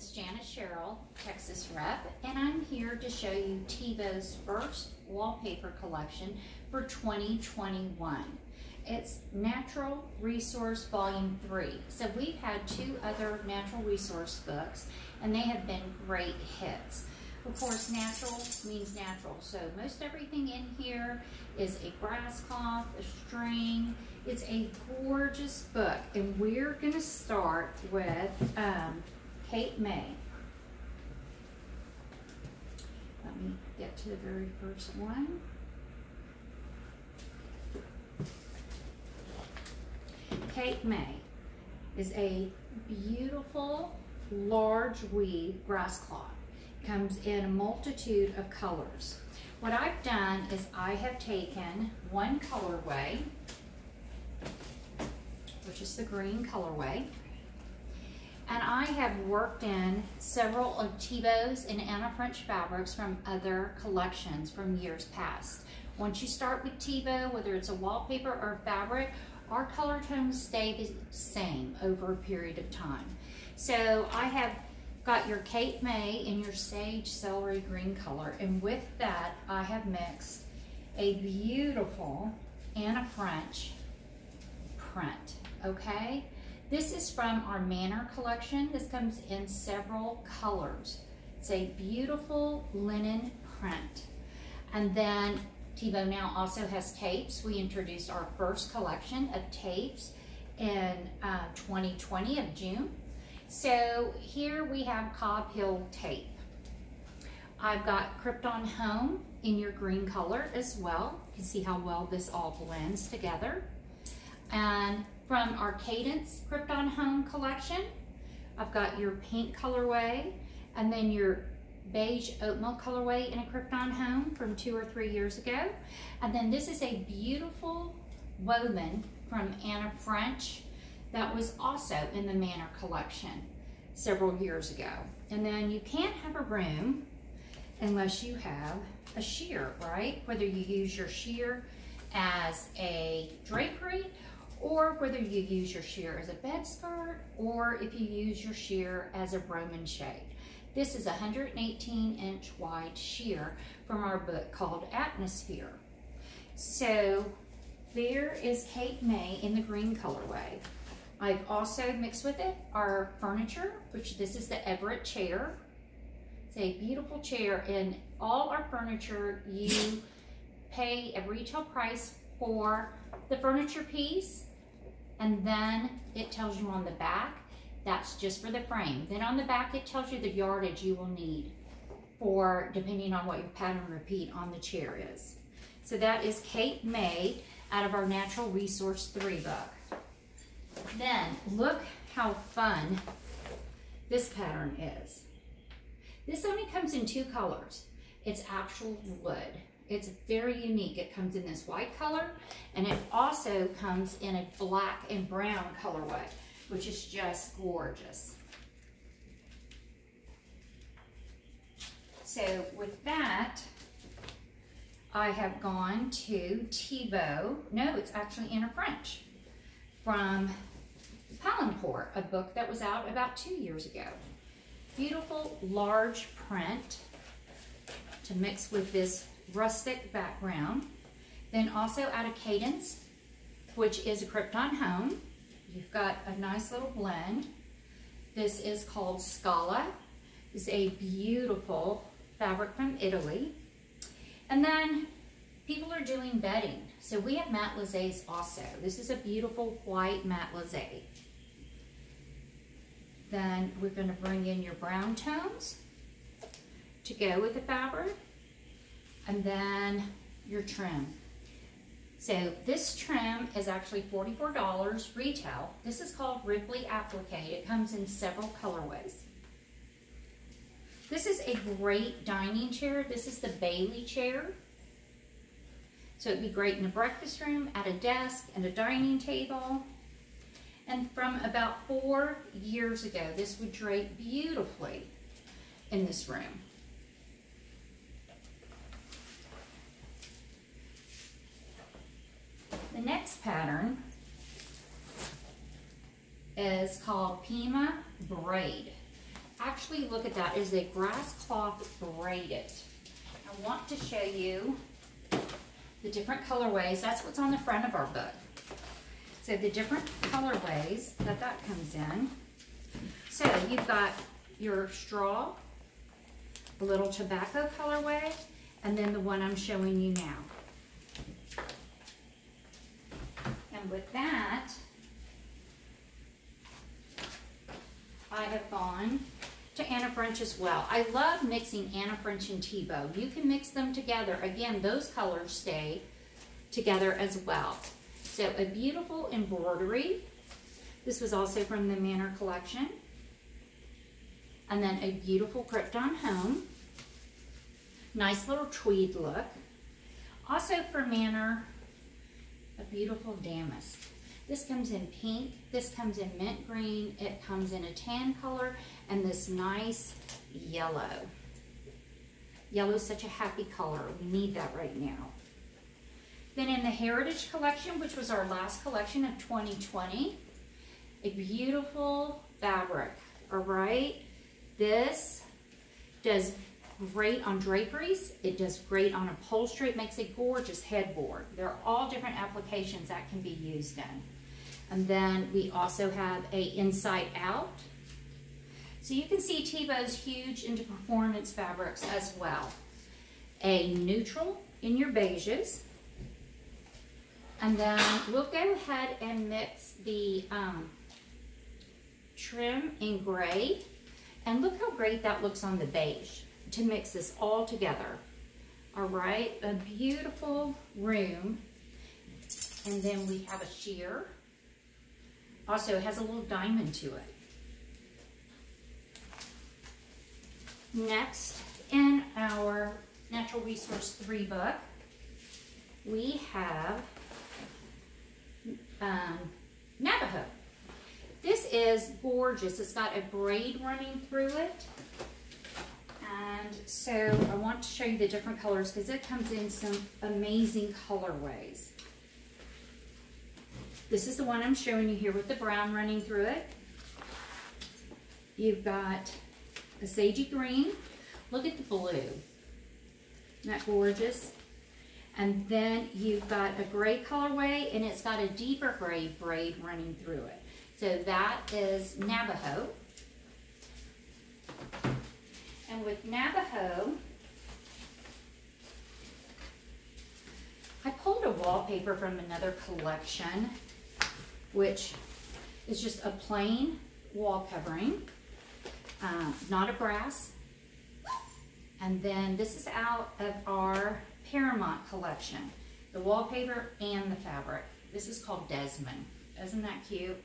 it's Janice Sherrill, Texas Rep, and I'm here to show you Thibaut's first wallpaper collection for 2021. It's Natural Resource Volume 3. So we've had two other natural resource books, and they have been great hits. Of course, natural means natural. So most everything in here is a grass cloth, a string. It's a gorgeous book. And we're going to start with um, Cape May. Let me get to the very first one. Cape May is a beautiful large weave grass cloth. Comes in a multitude of colors. What I've done is I have taken one colorway, which is the green colorway, and I have worked in several of Thibaut's and Anna French fabrics from other collections from years past. Once you start with Thibaut, whether it's a wallpaper or fabric, our color tones stay the same over a period of time. So I have got your Cape May in your sage celery green color, and with that, I have mixed a beautiful Anna French print, okay? This is from our Manor collection. This comes in several colors. It's a beautiful linen print. And then Thibaut now also has tapes. We introduced our first collection of tapes in uh, 2020 of June. So here we have Cobb Hill tape. I've got Crypton Home in your green color as well. You can see how well this all blends together. And from our Cadence Crypton Home collection. I've got your pink colorway and then your beige oatmeal colorway in a Crypton Home from two or three years ago. And then this is a beautiful woven from Anna French that was also in the Manor collection several years ago. And then you can't have a room unless you have a sheer, right? Whether you use your sheer as a drapery or whether you use your sheer as a bed skirt or if you use your sheer as a Roman shade. This is a 118 inch wide sheer from our book called Atmosphere. So there is Cape May in the green colorway. I've also mixed with it our furniture, which this is the Everett chair. It's a beautiful chair and all our furniture you pay a retail price for the furniture piece and then it tells you on the back, that's just for the frame. Then on the back, it tells you the yardage you will need for, depending on what your pattern repeat on the chair is. So that is Cape May out of our Natural Resource 3 book. Then, look how fun this pattern is. This only comes in two colors. It's actual wood. It's very unique. It comes in this white color, and it also comes in a black and brown colorway, which is just gorgeous. So with that, I have gone to Thibaut. No, it's actually Anna French from Palampore, a book that was out about two years ago. Beautiful large print to mix with this rustic background. Then also out of Cadence, which is a Crypton Home. You've got a nice little blend. This is called Scala. It's a beautiful fabric from Italy. And then people are doing bedding. So we have matte Matelassés also. This is a beautiful white matte Matelassé. Then we're going to bring in your brown tones to go with the fabric and then your trim. So this trim is actually $44 retail. This is called Ripley Applique. It comes in several colorways. This is a great dining chair. This is the Bailey chair. So it'd be great in a breakfast room, at a desk, and a dining table. And from about four years ago, this would drape beautifully in this room. The next pattern is called Pima Braid actually, look at that, is a grass cloth braided. I want to show you the different colorways. That's what's on the front of our book. So the different colorways that that comes in. So you've got your straw, a little tobacco colorway, and then the one I'm showing you now. And with that, I have gone to Anna French as well. I love mixing Anna French and Thibaut. You can mix them together. Again, those colors stay together as well. So a beautiful embroidery. This was also from the Manor collection. And then a beautiful Crypton home. Nice little tweed look. Also for Manor, a beautiful damask. This comes in pink, this comes in mint green, it comes in a tan color, and this nice yellow. Yellow is such a happy color. We need that right now. Then in the Heritage Collection, which was our last collection of 2020, a beautiful fabric, all right? This does great on draperies. It does great on upholstery. It makes a gorgeous headboard. There are all different applications that can be used in. And then we also have a inside out. So you can see Thibaut's huge into performance fabrics as well. A neutral in your beiges. And then we'll go ahead and mix the um, trim in gray. And look how great that looks on the beige to mix this all together. All right, a beautiful room. And then we have a sheer. Also, it has a little diamond to it. Next, in our Natural Resource 3 book, we have um, Navajo. This is gorgeous. It's got a braid running through it. And so I want to show you the different colors because it comes in some amazing colorways. This is the one I'm showing you here with the brown running through it. You've got a sagey green. Look at the blue. Isn't that gorgeous? And then you've got a gray colorway and it's got a deeper gray braid running through it. So that is Navajo. And with Navajo, I pulled a wallpaper from another collection which is just a plain wall covering, uh, not a brass. And then this is out of our Paramount collection, the wallpaper and the fabric. This is called Desmond. Isn't that cute?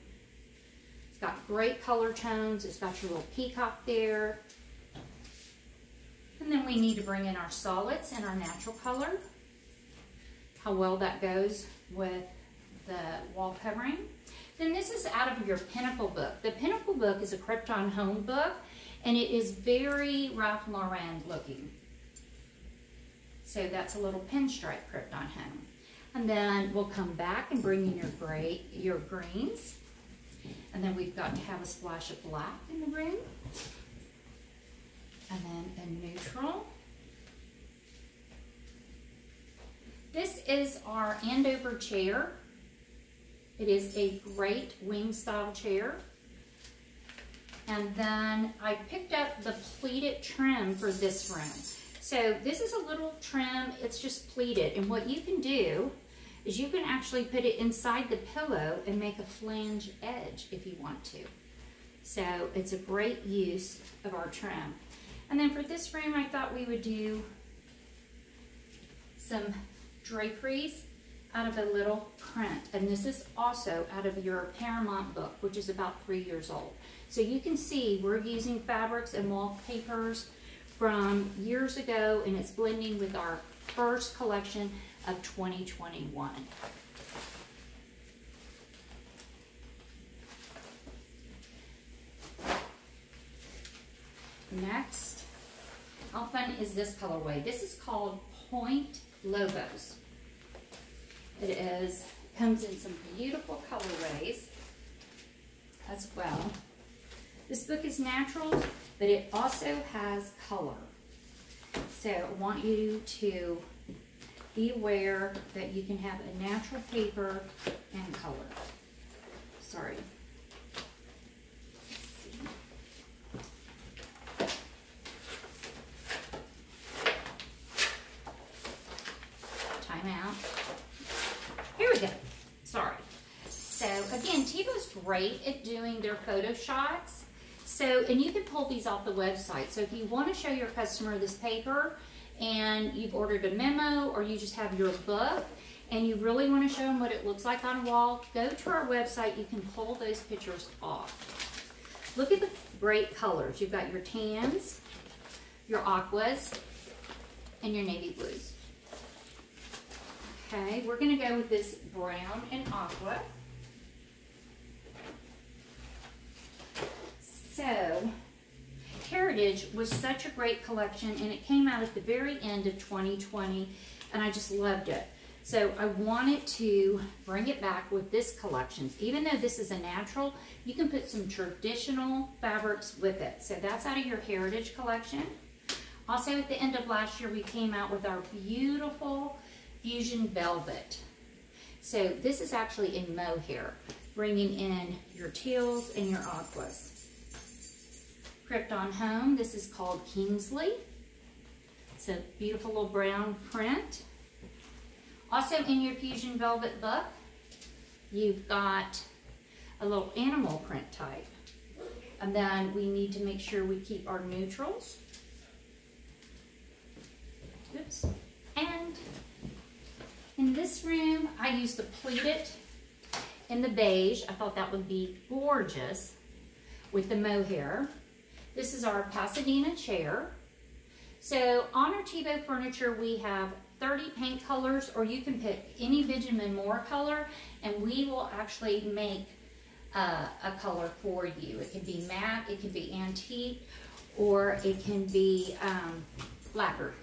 It's got great color tones. It's got your little peacock there. And then we need to bring in our solids and our natural color. How well that goes with the wall covering. Then this is out of your Pinnacle book. The Pinnacle book is a Crypton home book, and it is very Ralph Lauren looking. So that's a little pinstripe Crypton home. And then we'll come back and bring in your gray, your greens. And then we've got to have a splash of black in the room. And then a neutral. This is our Andover chair. It is a great wing style chair. And then I picked up the pleated trim for this room. So this is a little trim, it's just pleated. And what you can do is you can actually put it inside the pillow and make a flange edge if you want to. So it's a great use of our trim. And then for this room, I thought we would do some draperies out of a little print. And this is also out of your Paramount book, which is about three years old. So you can see we're using fabrics and wallpapers from years ago, and it's blending with our first collection of 2021. Next, how fun is this colorway? This is called Point Lobos. It is, comes in some beautiful colorways as well. This book is natural, but it also has color. So I want you to be aware that you can have a natural paper and color. Sorry. Time out. Here we go. Sorry. So again, Thibaut's great at doing their photo shots. So, and you can pull these off the website. So if you want to show your customer this paper and you've ordered a memo or you just have your book and you really want to show them what it looks like on a wall, go to our website. You can pull those pictures off. Look at the great colors. You've got your tans, your aquas, and your navy blues. Okay, we're going to go with this brown and aqua. So, Heritage was such a great collection and it came out at the very end of 2020 and I just loved it. So I wanted to bring it back with this collection. Even though this is a natural, you can put some traditional fabrics with it. So that's out of your Heritage collection. Also at the end of last year, we came out with our beautiful Fusion Velvet. So this is actually in mohair, bringing in your teals and your aquas. Crypton Home. This is called Kingsley. It's a beautiful little brown print. Also in your Fusion Velvet book, you've got a little animal print type. And then we need to make sure we keep our neutrals. Oops. And in this room, I used the pleated in the beige. I thought that would be gorgeous with the mohair. This is our Pasadena chair. So on our Thibaut furniture, we have 30 paint colors, or you can pick any Benjamin Moore color, and we will actually make uh, a color for you. It can be matte, it can be antique, or it can be um, lacquer.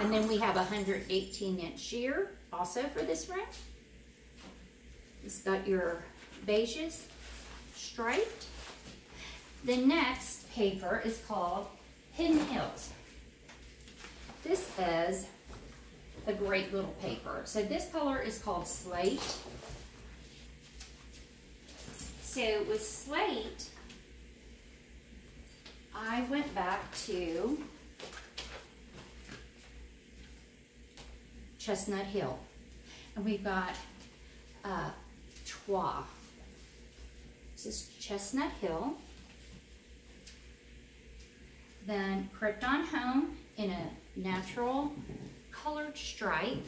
And then we have a 118 inch sheer also for this room. It's got your beiges striped. The next paper is called Hidden Hills. This is a great little paper. So this color is called Slate. So with Slate, I went back to Chestnut Hill. And we've got uh, Trois. This is Chestnut Hill. Then Crypton Home in a natural colored stripe.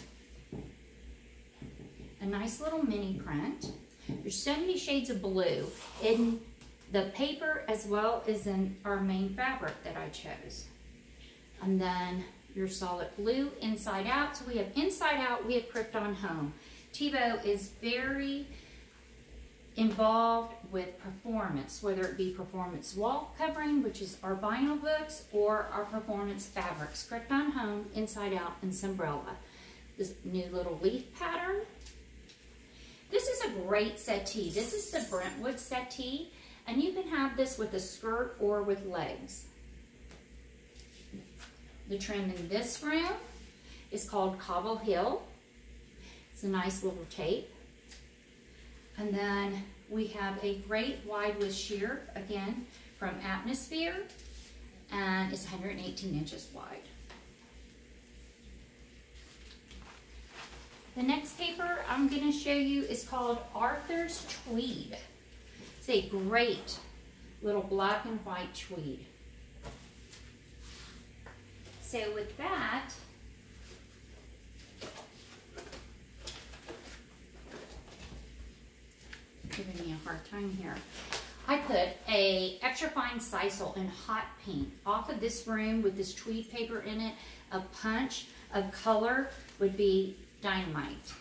A nice little mini print. There's so many shades of blue in the paper as well as in our main fabric that I chose. And then your solid blue inside out. So we have inside out, we have Crypton Home. Thibaut is very involved with performance, whether it be performance wall covering, which is our vinyl books, or our performance fabrics, Crypton Home, Inside Out, and Sunbrella. This new little leaf pattern. This is a great settee. This is the Brentwood settee, and you can have this with a skirt or with legs. The trend in this room is called Cobble Hill. It's a nice little tape. And then we have a great wide with sheer, again, from Atmosphere, and it's 118 inches wide. The next paper I'm going to show you is called Arthur's Tweed. It's a great little black and white tweed. So with that, giving me a hard time here. I put a extra fine sisal in hot pink off of this room with this tweed paper in it. A punch of color would be dynamite.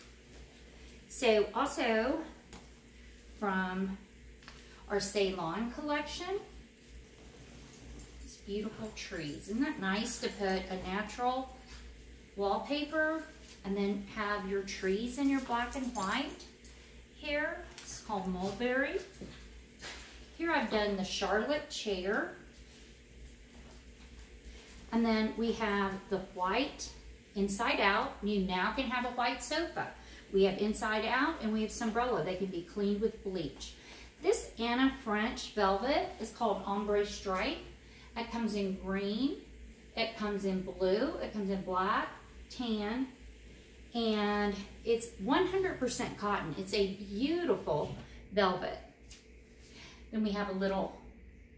So also from our Ceylon collection, these beautiful trees. Isn't that nice to put a natural wallpaper and then have your trees in your black and white here? Called mulberry. Here I've done the Charlotte chair. And then we have the white inside out. You now can have a white sofa. We have inside out and we have Sunbrella. They can be cleaned with bleach. This Anna French velvet is called Ombre Stripe. It comes in green, it comes in blue, it comes in black, tan, and it's 100% cotton. It's a beautiful velvet. Then we have a little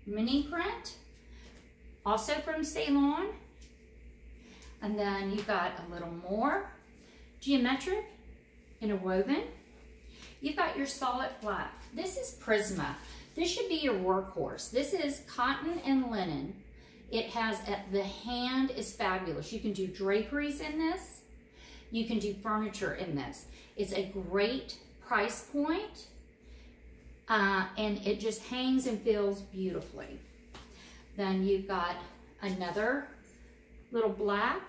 mini print, also from Ceylon. And then you've got a little more geometric in a woven. You've got your solid black. This is Prisma. This should be your workhorse. This is cotton and linen. It has, the hand is fabulous. You can do draperies in this. You can do furniture in this. It's a great price point, uh, and it just hangs and feels beautifully. Then you've got another little black,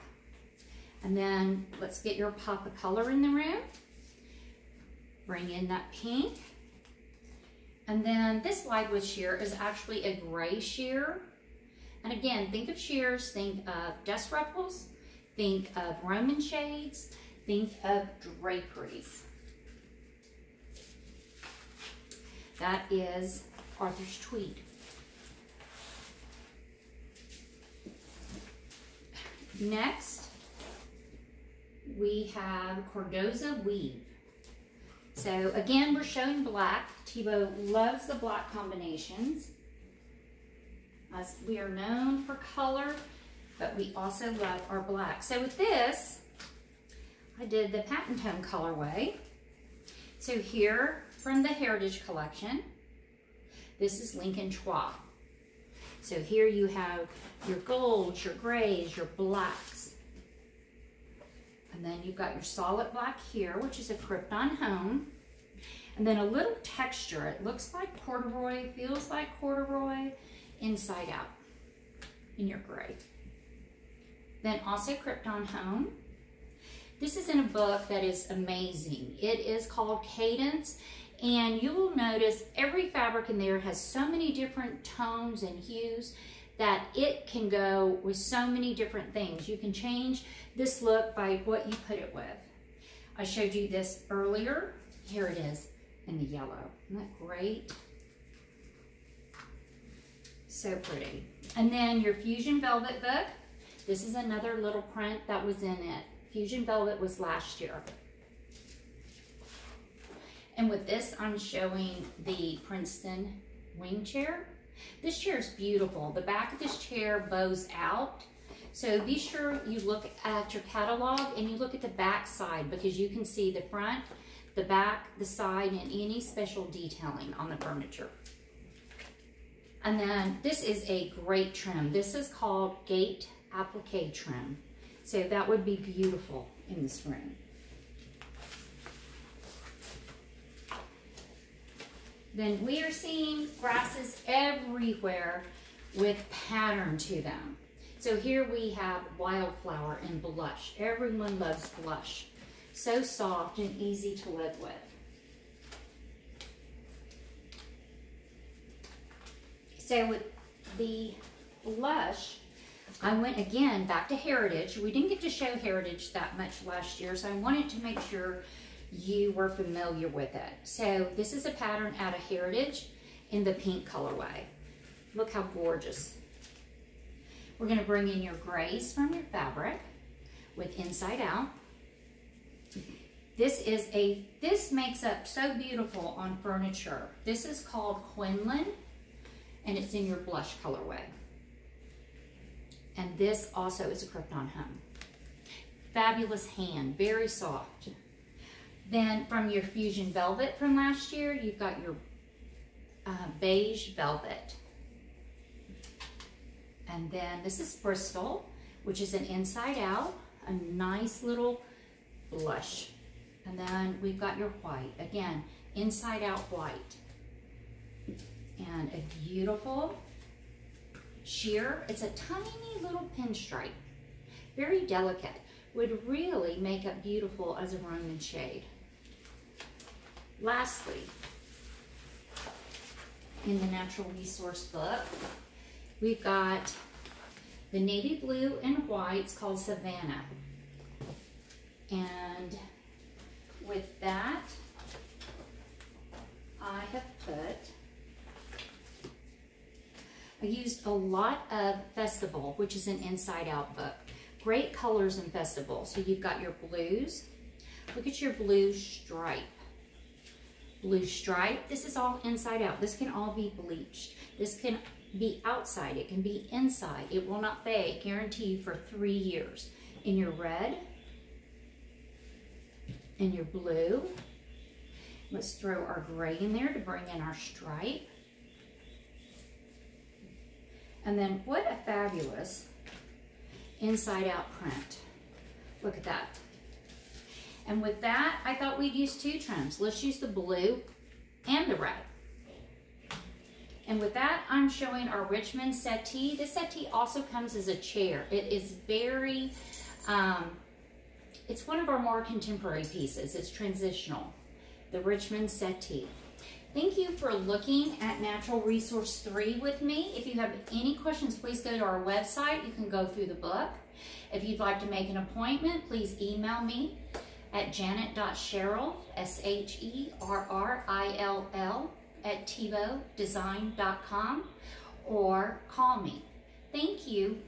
and then let's get your pop of color in the room. Bring in that pink. And then this light width sheer is actually a gray sheer. And again, think of sheers, think of dust ruffles, think of Roman shades, think of draperies. That is Arthur's Tweed. Next, we have Cordoza Weave. So again, we're showing black. Thibaut loves the black combinations. As we are known for color, but we also love our black. So with this, I did the Pantone colorway. So here from the Heritage Collection, this is Lincoln Trois. So here you have your golds, your grays, your blacks. And then you've got your solid black here, which is a Crypton Home. And then a little texture. It looks like corduroy, feels like corduroy, inside out in your gray. Then also Crypton Home. This is in a book that is amazing. It is called Cadence, and you will notice every fabric in there has so many different tones and hues that it can go with so many different things. You can change this look by what you put it with. I showed you this earlier. Here it is in the yellow. Isn't that great? So pretty. And then your Fusion Velvet book. This is another little print that was in it. Fusion Velvet was last year. And with this, I'm showing the Princeton wing chair. This chair is beautiful. The back of this chair bows out. So be sure you look at your catalog and you look at the back side because you can see the front, the back, the side, and any special detailing on the furniture. And then this is a great trim. This is called Gate Applique Trim. So that would be beautiful in this room. Then we are seeing grasses everywhere with pattern to them. So here we have wildflower and blush. Everyone loves blush. So soft and easy to live with. So with the blush, I went again back to Heritage. We didn't get to show Heritage that much last year, so I wanted to make sure you were familiar with it. So this is a pattern out of Heritage in the pink colorway. Look how gorgeous. We're gonna bring in your grays from your fabric with inside out. This is a, this makes up so beautiful on furniture. This is called Quinlan and it's in your blush colorway. And this also is a Crypton Home. Fabulous hand, very soft. Then from your Fusion Velvet from last year, you've got your uh, beige velvet. And then this is Bristol, which is an inside out, a nice little blush. And then we've got your white, again, inside out white. And a beautiful sheer. It's a tiny little pinstripe, very delicate. Would really make up beautiful as a Roman shade. Lastly, in the natural resource book. We've got the navy blue and white. It's called Savannah. And with that, I have put, I used a lot of Festival, which is an inside out book. Great colors in Festival. So you've got your blues. Look at your blue stripe. Blue stripe, this is all inside out. This can all be bleached. This can be outside, it can be inside. It will not fade, guaranteed for three years. In your red, in your blue, let's throw our gray in there to bring in our stripe. And then what a fabulous inside out print. Look at that. And with that, I thought we'd use two trims. Let's use the blue and the red. And with that, I'm showing our Richmond settee. This settee also comes as a chair. It is very, um, it's one of our more contemporary pieces. It's transitional, the Richmond settee. Thank you for looking at Natural Resource 3 with me. If you have any questions, please go to our website. You can go through the book. If you'd like to make an appointment, please email me at janet.sherrill, S-H-E-R-R-I-L-L, at ThibautDesign.com or call me. Thank you.